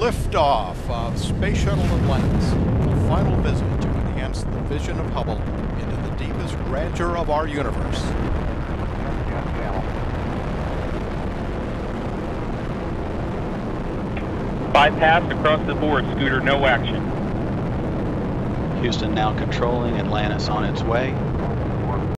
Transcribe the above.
Liftoff of Space Shuttle Atlantis, the final visit to enhance the vision of Hubble into the deepest grandeur of our universe. Bypass across the board, Scooter, no action. Houston now controlling Atlantis on its way.